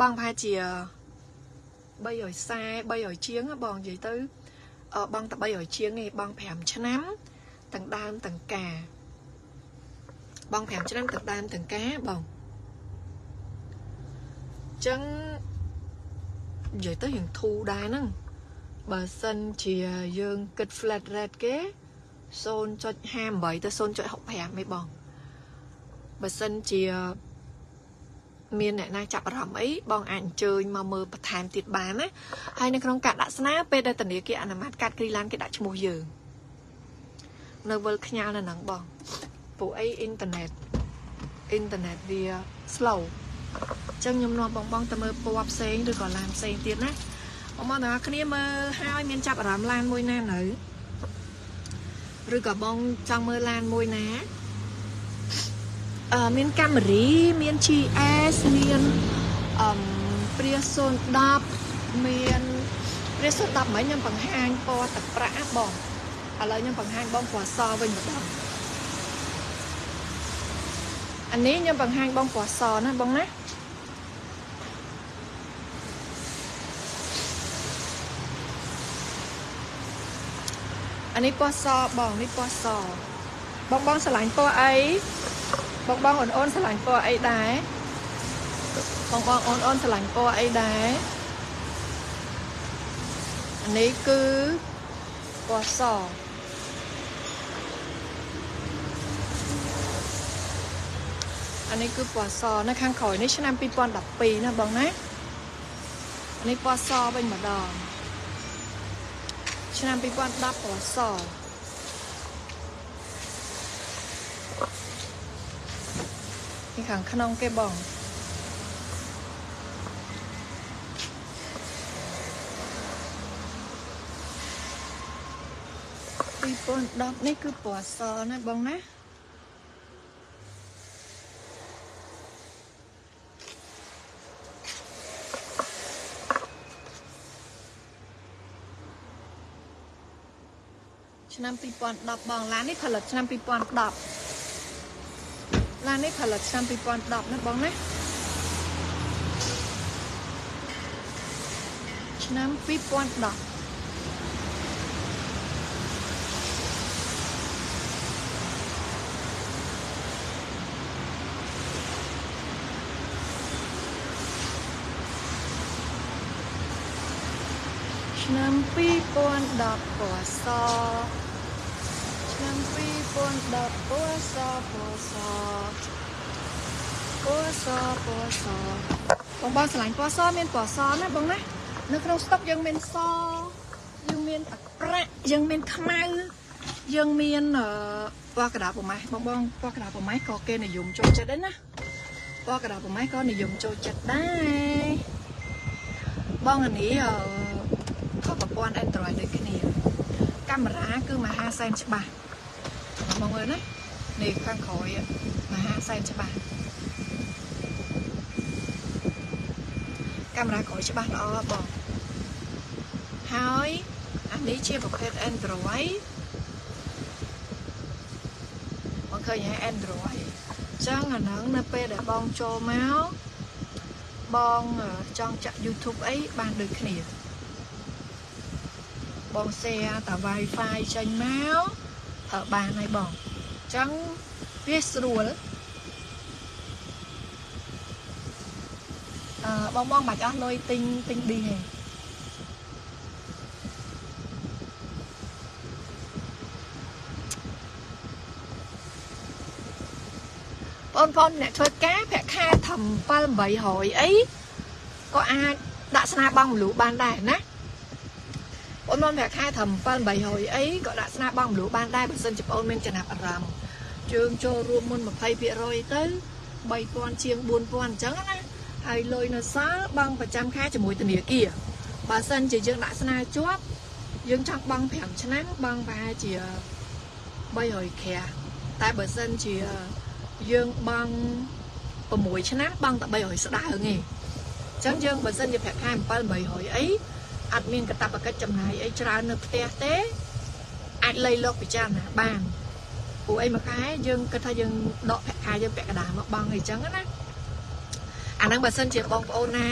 បងប្រហែលជា340 300ជាងបងនិយាយទៅបងតែ300ជាងទេបង5ឆ្នាំទាំងដើមទាំងការ បង5ឆ្នាំទាំងដើមទាំងការបងចឹងនិយាយទៅយើងធូរដែរហ្នឹងបើសិនជាយើងគិត flat rate គេ0.58ទៅ0.65ឯបងបើសិនជា មានអ្នកណាចាប់អារម្មណ៍អីបងអាចអញ្ជើញមកមើលបន្ថែមទៀតបានណាហើយនៅក្នុងការដាក់ស្នាពេលដែលធនាគារអនុម័តកាត់គ្រីឡានគេដាក់ឈ្មោះយើងនៅវិលខ្ញាល់នៅហ្នឹងបងពួកអីអ៊ីនធឺណិតអ៊ីនធឺណិតវា slow អញ្ចឹងខ្ញុំនាំបងបងទៅមើលពណ៌ផ្សេងឬក៏ឡានផ្សេងទៀតណាបងបងទាំងអស់គ្នាមើលហើយមានចាប់អារម្មណ៍ឡានមួយណានៅឬក៏បងចង់មើលឡានមួយណាអឺ មានកាមេរីមាន GS មានអឺ Prius 010មាន Prius 010មិញខ្ញុំបង្ហាញពណ៌ទឹកប្រាក់បងឥឡូវខ្ញុំបង្ហាញបងពណ៌សវិញម្ដងអានេះខ្ញុំបង្ហាញបងពណ៌សណាបងណាអានេះពណ៌សបងនេះពណ៌សបងបងឆ្លាញ់ពណ៌អី បងបងអូនអូនឆ្លាញ់ពណ៌អីដែរបងបងអូនអូនឆ្លាញ់ពណ៌អីដែរអានេះគឺពណ៌សអានេះគឺពណ៌សនៅខាងក្រោយនេះឆ្នាំ2012ណាបងណាអានេះពណ៌សវិញម្ដងឆ្នាំ2010ពណ៌ស នេះខាងក្នុងគេបង2010នេះគឺពណ៌សណាបងណាឆ្នាំ2010បងឡាននេះផលិតឆ្នាំ2010 ឡាននេះផលិតឆ្នាំ2010ណាបងណាឆ្នាំ2010ឆ្នាំ2010ពណ៌ស ឆ្នាំ2010ពណ៌សពណ៌សពណ៌សពណ៌សពណ៌សបងបងឆ្លាញ់ពណ៌សមានពណ៌សណាបងណានៅក្នុងស្តុកយើងមានសយើងមានអាក្រក់យើងមានខ្មៅយើងមានពណ៌កដាប្រម៉េះបងបងពណ៌កដាប្រម៉េះក៏គេនិយមចូលចិត្តដែរណាពណ៌កដាប្រម៉េះក៏និយមចូលចិត្តដែរបងអានេះក៏ប្រព័ន្ធ Android ដូចគ្នាកាមេរ៉ាគឺមហាសែនច្បាស់ បងមើលណានេះខាងក្រោយមហាសែនច្បាស់កាមេរ៉ាក្រោយច្បាស់ល្អបងហើយអានេះជាប្រភេទ Android បងឃើញហើយ Android ចឹងអាហ្នឹងនៅពេលដែលបងចូលមកបងចង់ចាក់ YouTube អីបានដូចគ្នាបង share តា Wi-Fi ចេញមក បានហើយបងអញ្ចឹងវាស្រួលអឺបងបងបាច់អស់លុយទិញទិញឌីហេបងប្អូនអ្នកធ្វើការប្រាក់ខែត្រឹម7 800អីក៏អាចដាក់ស្នាបង់មលូបានដែរណាបងប្អូនប្រាក់ខែត្រឹម7 800អីក៏ដាក់ស្នាបង់មលូបានដែរបើសិនជាបងប្អូនមានចំណាប់អារម្មណ៍ជើងចូលរួមមុន20%ទៅ3000ជាង4000អញ្ចឹងណាហើយលុយនៅសល់បង់ប្រចាំខែជាមួយធនាគារបើសិនជាយើងដាក់ស្នាជាប់យើងចង់បង់5ឆ្នាំបង់ប្រហែលជា300ក្រាស់តែបើសិនជាយើងបង់6ឆ្នាំបង់តែ300ស្ដើងឯងអញ្ចឹងយើងបើសិនជាប្រាក់ខែ7 800អី អត់មានកតបកិច្ចចំណាយអីច្រើននៅផ្ទះទេអាចលៃលកពិចារណាបានពួកអីមួយខែយើងគិតថាយើងដកប្រាក់ខែយើងពាក់កណ្ដាលមកបង់អីចឹងណាអាហ្នឹងបើសិនជាបងប្អូនណា